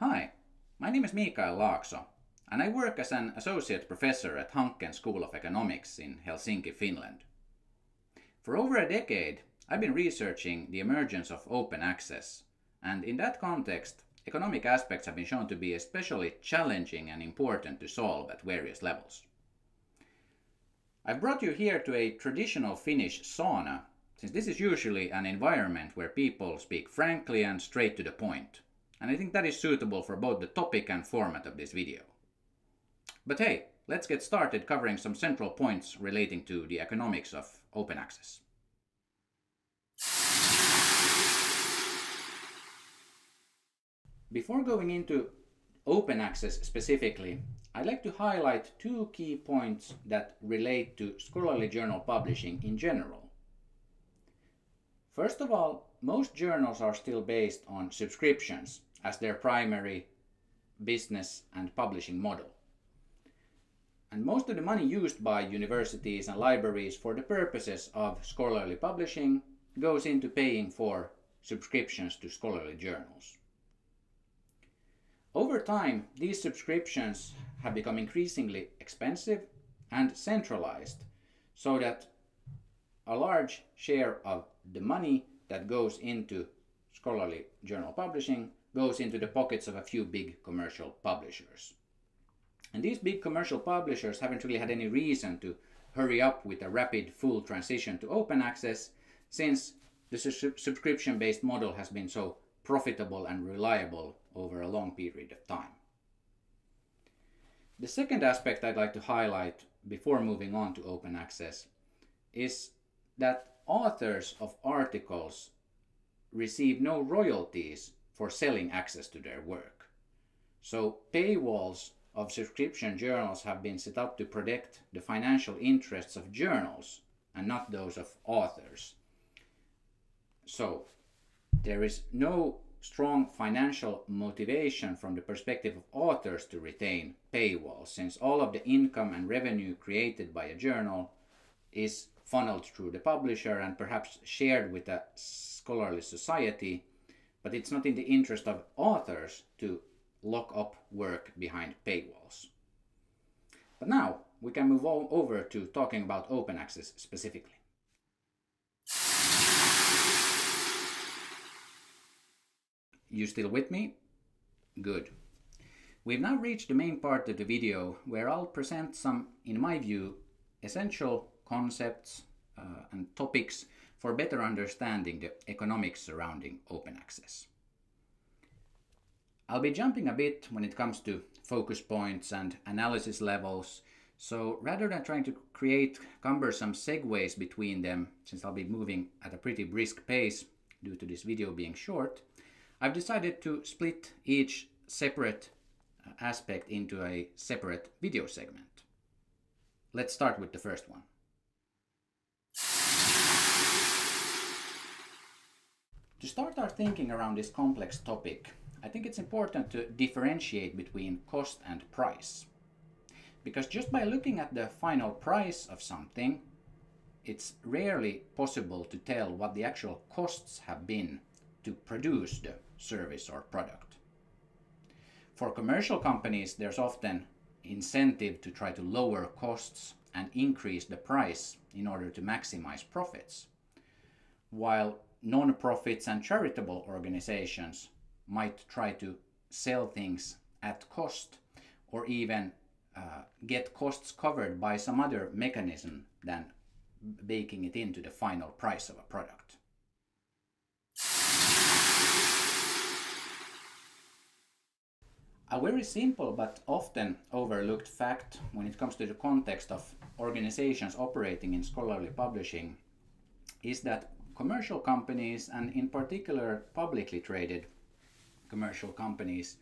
Hi, my name is Mikael Laakso, and I work as an associate professor at Hanken School of Economics in Helsinki, Finland. For over a decade, I've been researching the emergence of open access, and in that context, economic aspects have been shown to be especially challenging and important to solve at various levels. I've brought you here to a traditional Finnish sauna, since this is usually an environment where people speak frankly and straight to the point and I think that is suitable for both the topic and format of this video. But hey, let's get started covering some central points relating to the economics of open access. Before going into open access specifically, I'd like to highlight two key points that relate to scholarly journal publishing in general. First of all, most journals are still based on subscriptions as their primary business and publishing model. And most of the money used by universities and libraries for the purposes of scholarly publishing goes into paying for subscriptions to scholarly journals. Over time, these subscriptions have become increasingly expensive and centralized so that a large share of the money that goes into scholarly journal publishing goes into the pockets of a few big commercial publishers. And these big commercial publishers haven't really had any reason to hurry up with a rapid full transition to open access since the su subscription based model has been so profitable and reliable over a long period of time. The second aspect I'd like to highlight before moving on to open access is that authors of articles receive no royalties for selling access to their work. So paywalls of subscription journals have been set up to protect the financial interests of journals and not those of authors. So there is no strong financial motivation from the perspective of authors to retain paywalls since all of the income and revenue created by a journal is funneled through the publisher and perhaps shared with a scholarly society but it's not in the interest of authors to lock up work behind paywalls. But now we can move on over to talking about open access specifically. You still with me? Good. We've now reached the main part of the video where I'll present some, in my view, essential concepts uh, and topics for better understanding the economics surrounding open access. I'll be jumping a bit when it comes to focus points and analysis levels, so rather than trying to create cumbersome segues between them, since I'll be moving at a pretty brisk pace due to this video being short, I've decided to split each separate uh, aspect into a separate video segment. Let's start with the first one. To start our thinking around this complex topic, I think it's important to differentiate between cost and price. Because just by looking at the final price of something, it's rarely possible to tell what the actual costs have been to produce the service or product. For commercial companies, there's often incentive to try to lower costs and increase the price in order to maximize profits. While non-profits and charitable organizations might try to sell things at cost or even uh, get costs covered by some other mechanism than baking it into the final price of a product. A very simple but often overlooked fact when it comes to the context of organizations operating in scholarly publishing is that commercial companies, and in particular publicly traded commercial companies,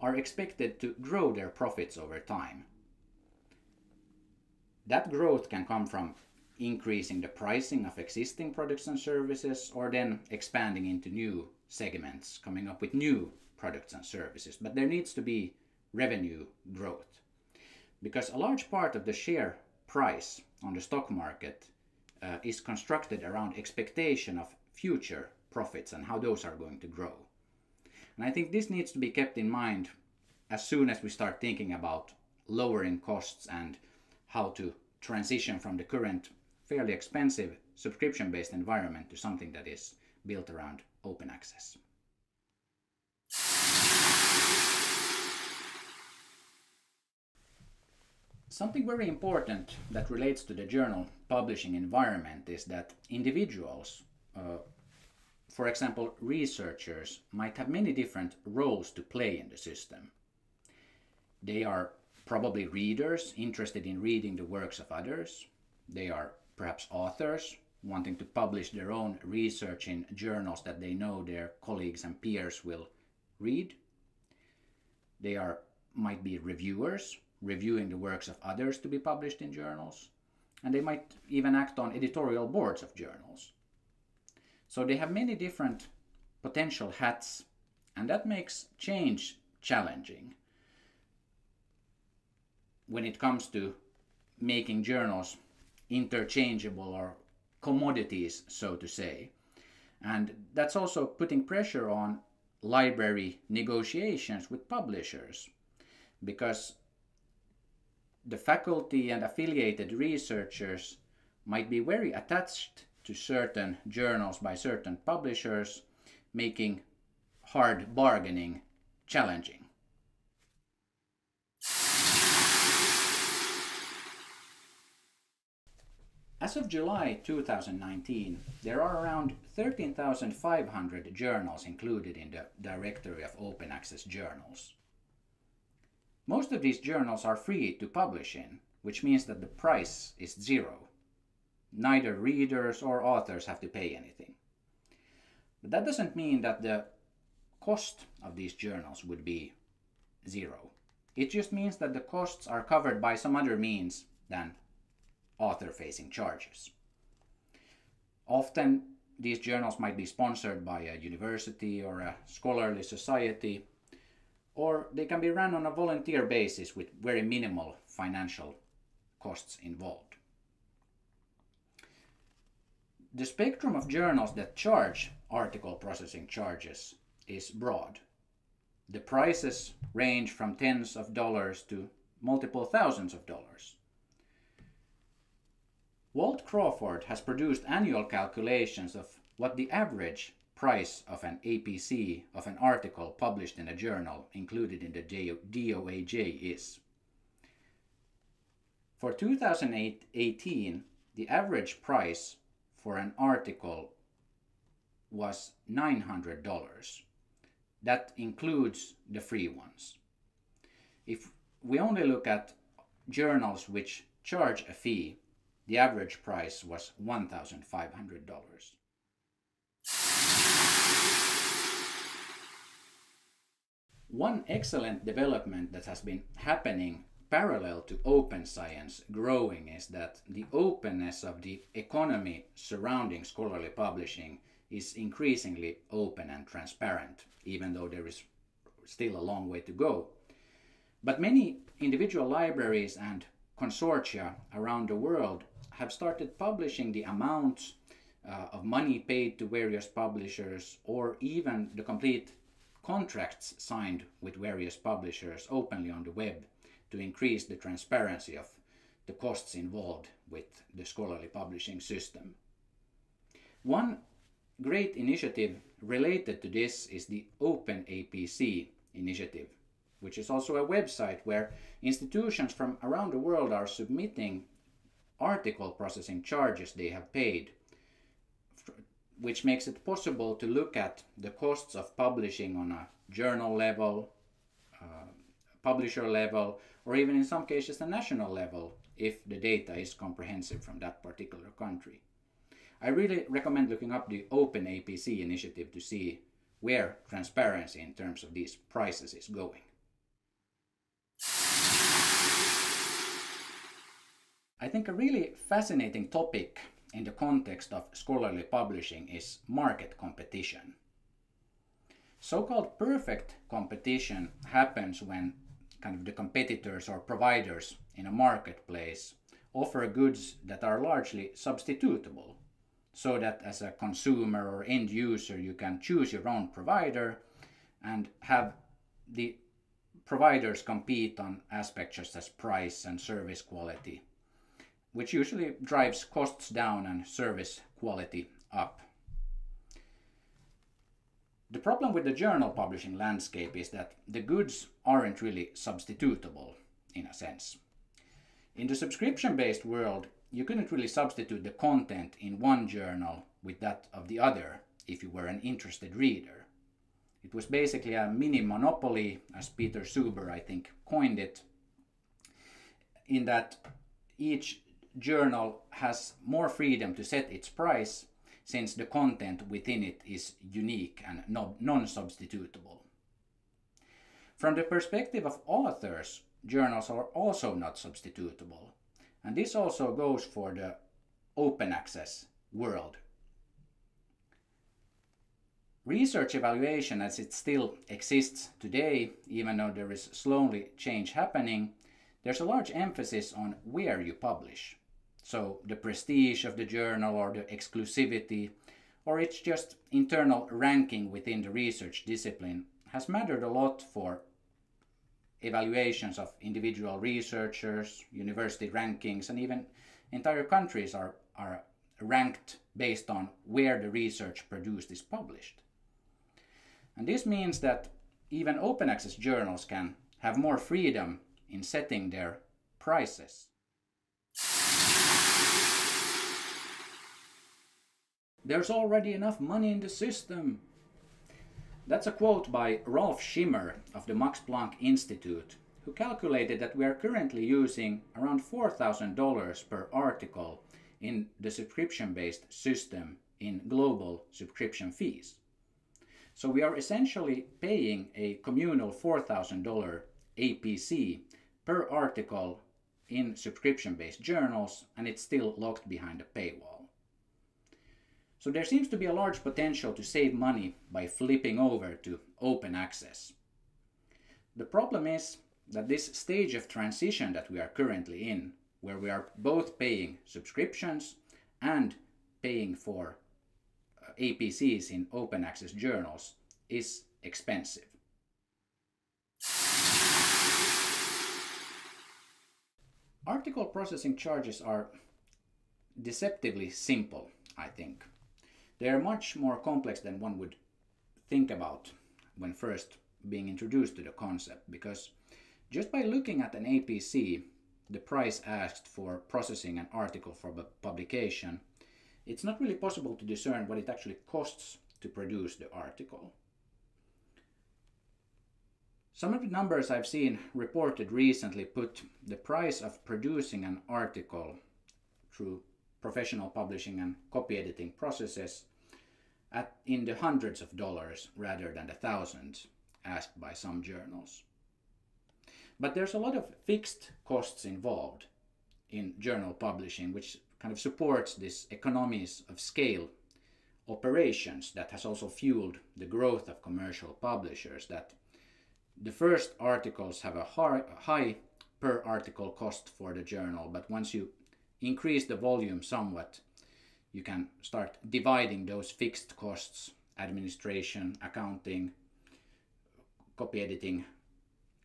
are expected to grow their profits over time. That growth can come from increasing the pricing of existing products and services or then expanding into new segments, coming up with new products and services. But there needs to be revenue growth because a large part of the share price on the stock market uh, is constructed around expectation of future profits and how those are going to grow. And I think this needs to be kept in mind as soon as we start thinking about lowering costs and how to transition from the current fairly expensive subscription based environment to something that is built around open access. Something very important that relates to the journal publishing environment is that individuals, uh, for example, researchers, might have many different roles to play in the system. They are probably readers interested in reading the works of others. They are perhaps authors wanting to publish their own research in journals that they know their colleagues and peers will read. They are might be reviewers reviewing the works of others to be published in journals, and they might even act on editorial boards of journals. So they have many different potential hats, and that makes change challenging when it comes to making journals interchangeable or commodities, so to say. And that's also putting pressure on library negotiations with publishers because the faculty and affiliated researchers might be very attached to certain journals by certain publishers, making hard bargaining challenging. As of July 2019, there are around 13,500 journals included in the directory of open access journals. Most of these journals are free to publish in, which means that the price is zero. Neither readers or authors have to pay anything. But that doesn't mean that the cost of these journals would be zero. It just means that the costs are covered by some other means than author facing charges. Often these journals might be sponsored by a university or a scholarly society or they can be run on a volunteer basis with very minimal financial costs involved. The spectrum of journals that charge article processing charges is broad. The prices range from tens of dollars to multiple thousands of dollars. Walt Crawford has produced annual calculations of what the average price of an APC of an article published in a journal included in the DOAJ is. For 2018, the average price for an article was $900. That includes the free ones. If we only look at journals which charge a fee, the average price was $1,500. One excellent development that has been happening parallel to open science growing is that the openness of the economy surrounding scholarly publishing is increasingly open and transparent, even though there is still a long way to go. But many individual libraries and consortia around the world have started publishing the amounts uh, of money paid to various publishers or even the complete contracts signed with various publishers openly on the web to increase the transparency of the costs involved with the scholarly publishing system. One great initiative related to this is the Open APC initiative, which is also a website where institutions from around the world are submitting article processing charges they have paid which makes it possible to look at the costs of publishing on a journal level, uh, publisher level, or even in some cases a national level if the data is comprehensive from that particular country. I really recommend looking up the Open APC initiative to see where transparency in terms of these prices is going. I think a really fascinating topic in the context of scholarly publishing is market competition. So-called perfect competition happens when kind of the competitors or providers in a marketplace offer goods that are largely substitutable so that as a consumer or end user you can choose your own provider and have the providers compete on aspects such as price and service quality, which usually drives costs down and service quality up. The problem with the journal publishing landscape is that the goods aren't really substitutable in a sense. In the subscription based world, you couldn't really substitute the content in one journal with that of the other if you were an interested reader. It was basically a mini monopoly, as Peter Suber, I think, coined it, in that each journal has more freedom to set its price since the content within it is unique and non-substitutable. From the perspective of authors, journals are also not substitutable. And this also goes for the open access world. Research evaluation as it still exists today, even though there is slowly change happening, there's a large emphasis on where you publish. So the prestige of the journal or the exclusivity or its just internal ranking within the research discipline has mattered a lot for evaluations of individual researchers, university rankings, and even entire countries are, are ranked based on where the research produced is published. And this means that even open access journals can have more freedom in setting their prices. There's already enough money in the system. That's a quote by Rolf Schimmer of the Max Planck Institute, who calculated that we are currently using around $4,000 per article in the subscription-based system in global subscription fees. So we are essentially paying a communal $4,000 APC per article in subscription-based journals and it's still locked behind a paywall. So there seems to be a large potential to save money by flipping over to open access. The problem is that this stage of transition that we are currently in, where we are both paying subscriptions and paying for uh, APCs in open access journals, is expensive. Article processing charges are deceptively simple, I think. They are much more complex than one would think about when first being introduced to the concept because just by looking at an APC, the price asked for processing an article for publication, it's not really possible to discern what it actually costs to produce the article. Some of the numbers I've seen reported recently put the price of producing an article through professional publishing and copy editing processes at, in the hundreds of dollars rather than the thousands asked by some journals. But there's a lot of fixed costs involved in journal publishing, which kind of supports this economies of scale operations that has also fueled the growth of commercial publishers that the first articles have a high per article cost for the journal but once you increase the volume somewhat, you can start dividing those fixed costs, administration, accounting, copy editing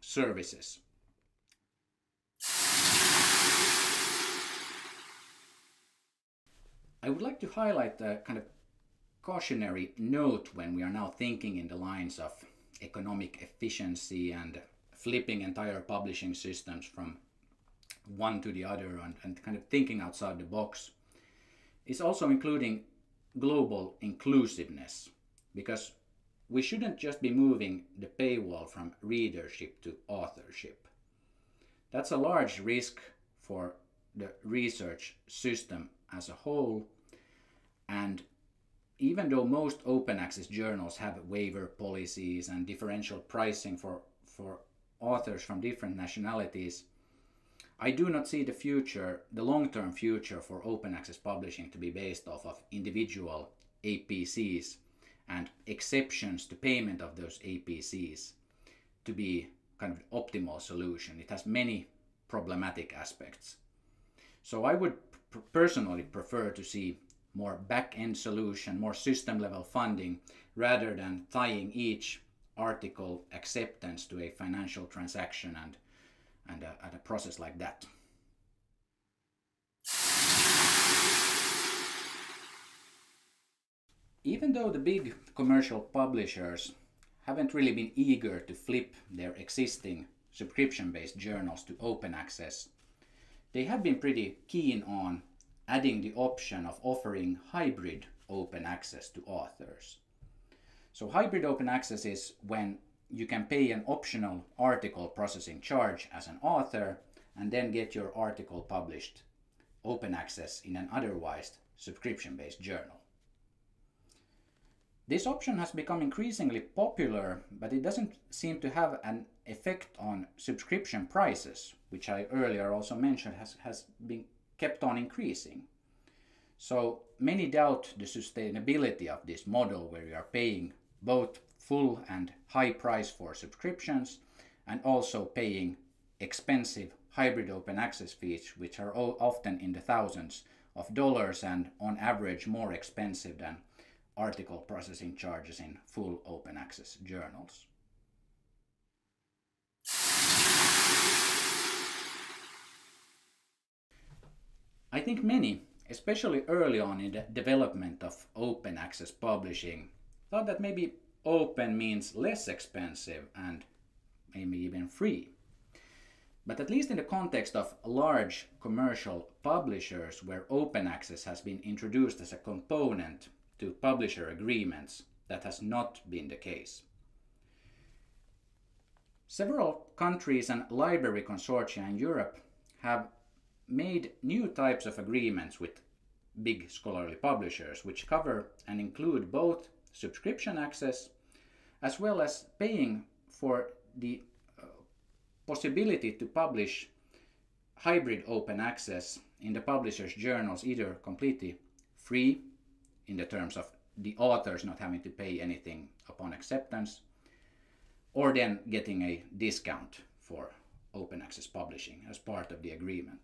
services. I would like to highlight a kind of cautionary note when we are now thinking in the lines of economic efficiency and flipping entire publishing systems from one to the other and, and kind of thinking outside the box is also including global inclusiveness because we shouldn't just be moving the paywall from readership to authorship. That's a large risk for the research system as a whole and even though most open access journals have waiver policies and differential pricing for, for authors from different nationalities, I do not see the future, the long-term future for open access publishing to be based off of individual APCs and exceptions to payment of those APCs to be kind of optimal solution. It has many problematic aspects. So I would personally prefer to see more back-end solution, more system level funding rather than tying each article acceptance to a financial transaction and, and, a, and a process like that. Even though the big commercial publishers haven't really been eager to flip their existing subscription based journals to open access, they have been pretty keen on adding the option of offering hybrid open access to authors. So, hybrid open access is when you can pay an optional article processing charge as an author and then get your article published open access in an otherwise subscription based journal. This option has become increasingly popular, but it doesn't seem to have an effect on subscription prices, which I earlier also mentioned has, has been kept on increasing. So many doubt the sustainability of this model where you are paying both full and high price for subscriptions and also paying expensive hybrid open access fees, which are often in the thousands of dollars and on average more expensive than article processing charges in full open access journals. I think many, especially early on in the development of open access publishing, thought that maybe open means less expensive and maybe even free. But at least in the context of large commercial publishers where open access has been introduced as a component to publisher agreements, that has not been the case. Several countries and library consortia in Europe have made new types of agreements with big scholarly publishers, which cover and include both subscription access as well as paying for the uh, possibility to publish hybrid open access in the publisher's journals, either completely free in the terms of the authors not having to pay anything upon acceptance, or then getting a discount for open access publishing as part of the agreement.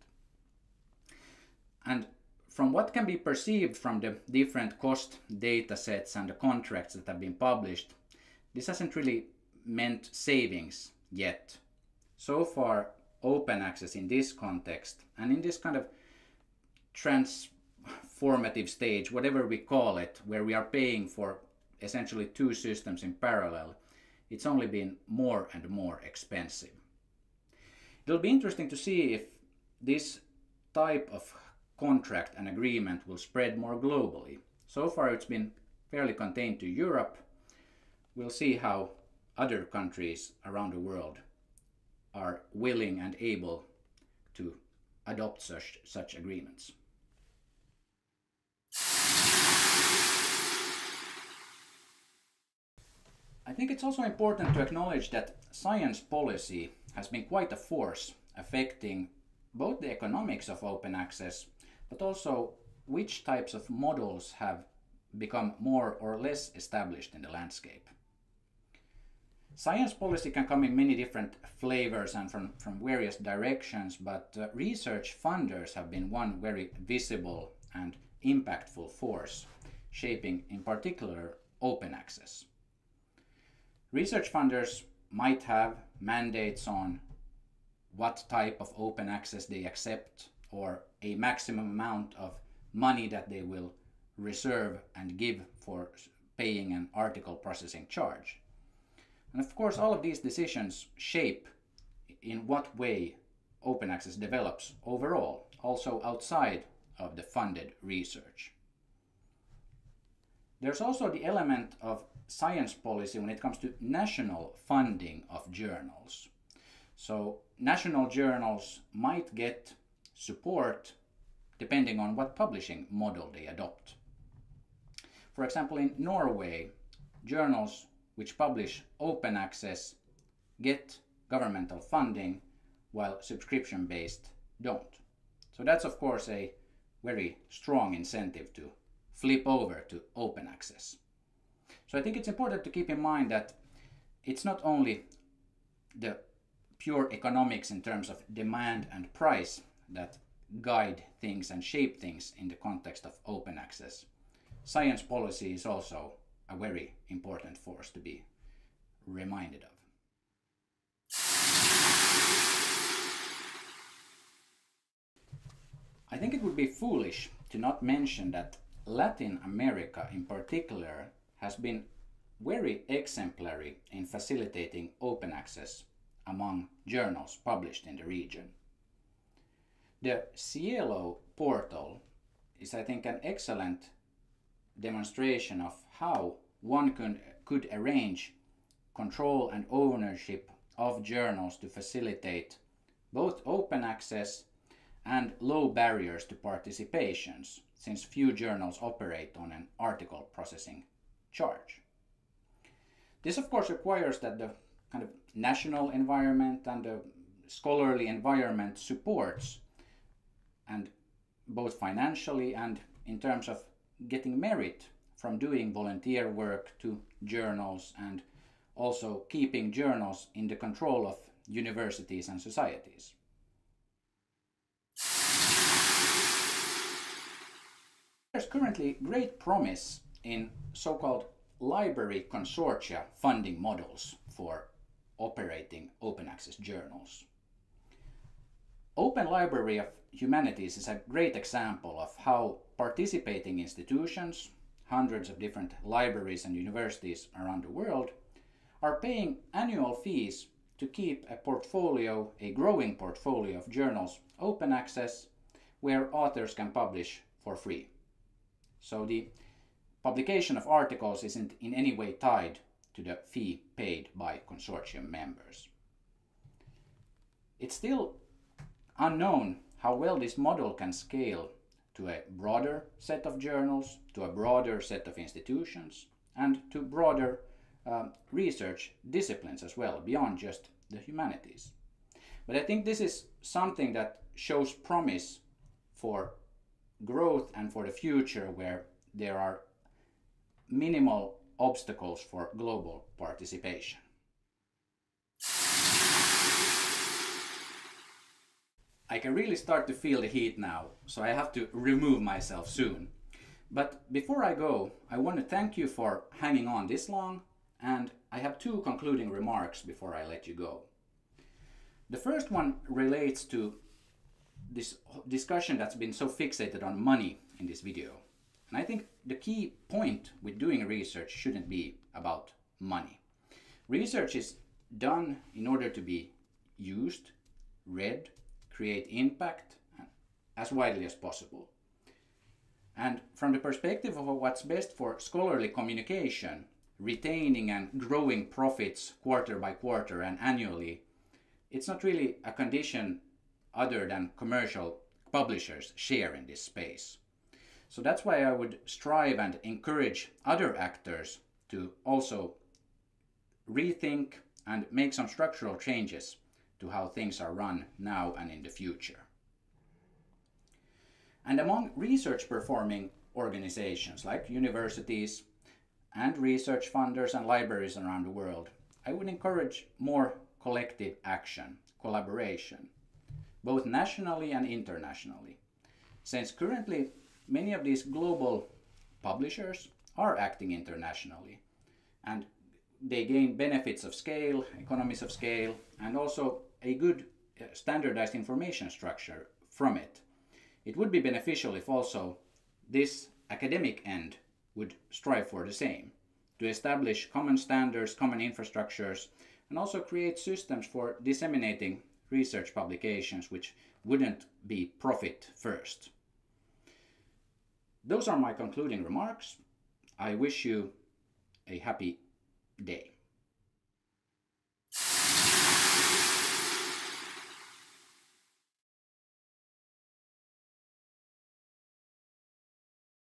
And from what can be perceived from the different cost data sets and the contracts that have been published, this hasn't really meant savings yet. So far, open access in this context and in this kind of transformative stage, whatever we call it, where we are paying for essentially two systems in parallel, it's only been more and more expensive. It'll be interesting to see if this type of contract and agreement will spread more globally. So far, it's been fairly contained to Europe. We'll see how other countries around the world are willing and able to adopt such, such agreements. I think it's also important to acknowledge that science policy has been quite a force affecting both the economics of open access, but also which types of models have become more or less established in the landscape. Science policy can come in many different flavors and from, from various directions, but uh, research funders have been one very visible and impactful force, shaping in particular open access. Research funders might have mandates on what type of open access they accept or a maximum amount of money that they will reserve and give for paying an article processing charge. And of course, all of these decisions shape in what way open access develops overall, also outside of the funded research. There's also the element of science policy when it comes to national funding of journals. So national journals might get support depending on what publishing model they adopt. For example, in Norway, journals which publish open access get governmental funding while subscription based don't. So that's of course a very strong incentive to flip over to open access. So I think it's important to keep in mind that it's not only the pure economics in terms of demand and price that guide things and shape things in the context of open access. Science policy is also a very important force to be reminded of. I think it would be foolish to not mention that Latin America in particular has been very exemplary in facilitating open access among journals published in the region. The SciELO portal is, I think, an excellent demonstration of how one could, could arrange control and ownership of journals to facilitate both open access and low barriers to participations, since few journals operate on an article processing charge. This, of course, requires that the kind of national environment and the scholarly environment supports, and both financially and in terms of getting merit from doing volunteer work to journals and also keeping journals in the control of universities and societies. There's currently great promise in so-called library consortia funding models for operating open access journals. Open Library of Humanities is a great example of how participating institutions, hundreds of different libraries and universities around the world, are paying annual fees to keep a portfolio, a growing portfolio of journals open access where authors can publish for free. So the publication of articles isn't in any way tied to the fee paid by consortium members. It's still unknown how well this model can scale to a broader set of journals, to a broader set of institutions, and to broader um, research disciplines as well, beyond just the humanities. But I think this is something that shows promise for growth and for the future where there are minimal obstacles for global participation. I can really start to feel the heat now, so I have to remove myself soon. But before I go, I want to thank you for hanging on this long, and I have two concluding remarks before I let you go. The first one relates to this discussion that's been so fixated on money in this video. And I think the key point with doing research shouldn't be about money. Research is done in order to be used, read, create impact as widely as possible. And from the perspective of what's best for scholarly communication, retaining and growing profits quarter by quarter and annually, it's not really a condition other than commercial publishers share in this space. So that's why I would strive and encourage other actors to also rethink and make some structural changes to how things are run now and in the future. And among research performing organizations like universities and research funders and libraries around the world, I would encourage more collective action, collaboration, both nationally and internationally. Since currently many of these global publishers are acting internationally and they gain benefits of scale, economies of scale, and also a good uh, standardized information structure from it. It would be beneficial if also this academic end would strive for the same to establish common standards, common infrastructures, and also create systems for disseminating research publications which wouldn't be profit first. Those are my concluding remarks. I wish you a happy day.